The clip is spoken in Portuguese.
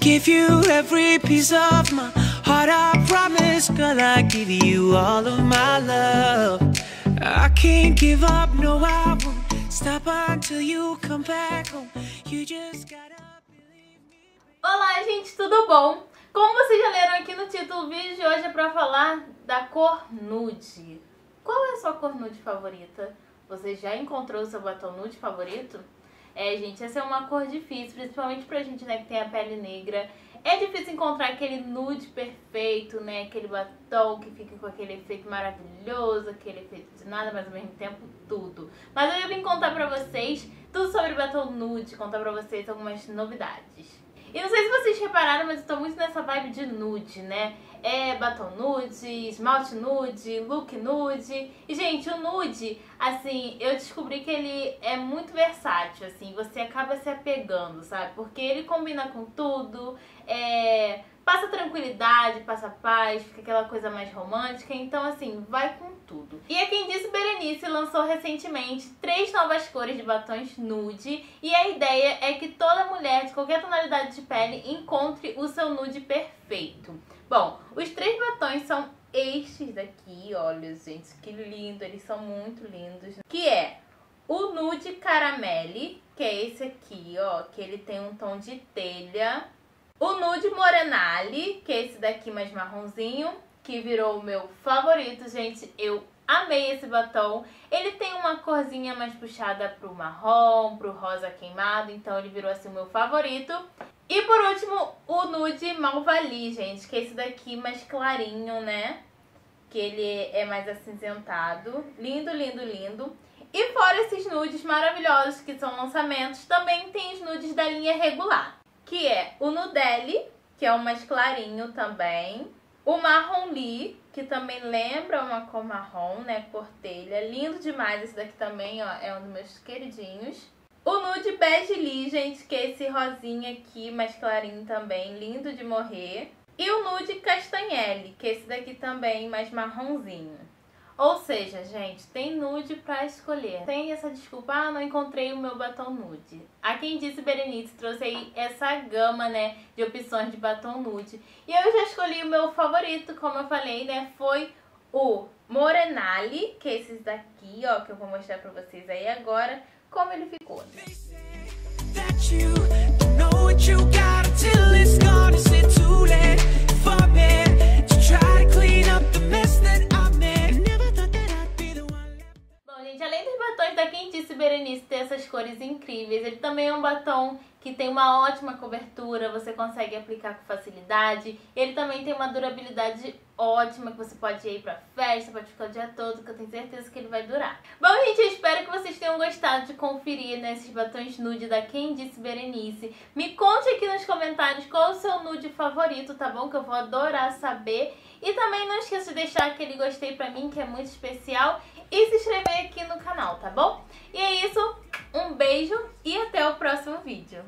give you every piece of my heart. I promise, girl, I give you all of my love. I can't give up, no, I won't stop until you come back home. You just gotta believe me. Olá, gente, tudo bom? Como vocês já leram aqui no título, o vídeo de hoje é pra falar da cor nude. Qual é a sua cor nude favorita? Você já encontrou o seu batom nude favorito? É, gente, essa é uma cor difícil, principalmente pra gente, né, que tem a pele negra. É difícil encontrar aquele nude perfeito, né, aquele batom que fica com aquele efeito maravilhoso, aquele efeito de nada, mas ao mesmo tempo tudo. Mas eu vim contar pra vocês tudo sobre batom nude, contar pra vocês algumas novidades. E não sei se vocês repararam, mas eu tô muito nessa vibe de nude, né? É batom nude, esmalte nude, look nude. E, gente, o nude, assim, eu descobri que ele é muito versátil, assim. Você acaba se apegando, sabe? Porque ele combina com tudo, é passa tranquilidade, passa paz, fica aquela coisa mais romântica, então assim, vai com tudo. E é quem disse Berenice lançou recentemente três novas cores de batons nude e a ideia é que toda mulher de qualquer tonalidade de pele encontre o seu nude perfeito. Bom, os três batons são estes daqui, olha gente, que lindo, eles são muito lindos. Que é o nude caramelle, que é esse aqui, ó, que ele tem um tom de telha o Nude Morenale, que é esse daqui mais marronzinho, que virou o meu favorito, gente. Eu amei esse batom. Ele tem uma corzinha mais puxada pro marrom, pro rosa queimado, então ele virou assim o meu favorito. E por último, o Nude Malvali, gente, que é esse daqui mais clarinho, né? Que ele é mais acinzentado. Lindo, lindo, lindo. E fora esses nudes maravilhosos que são lançamentos, também tem os nudes da linha regular que é o Nudeli, que é o mais clarinho também. O Marron Lee, que também lembra uma cor marrom, né, cortelha. Lindo demais esse daqui também, ó, é um dos meus queridinhos. O Nude Bege Lee, gente, que é esse rosinha aqui, mais clarinho também, lindo de morrer. E o Nude Castanhele, que é esse daqui também, mais marronzinho. Ou seja, gente, tem nude pra escolher. Tem essa desculpa, ah, não encontrei o meu batom nude. A quem disse Berenice trouxe aí essa gama, né, de opções de batom nude. E eu já escolhi o meu favorito, como eu falei, né, foi o Morenale, que é esses daqui, ó, que eu vou mostrar pra vocês aí agora, como ele ficou. Né? Dos batons da Quentice Berenice ter essas cores incríveis, ele também é um batom que tem uma ótima cobertura, você consegue aplicar com facilidade. Ele também tem uma durabilidade ótima, que você pode ir pra festa, pode ficar o dia todo, que eu tenho certeza que ele vai durar. Bom, gente, eu espero que vocês tenham gostado de conferir nesses batons nude da Quem Disse Berenice. Me conte aqui nos comentários qual o seu nude favorito, tá bom? Que eu vou adorar saber. E também não esqueça de deixar aquele gostei pra mim, que é muito especial. E se inscrever aqui no canal, tá bom? E é isso, um beijo e até o próximo vídeo.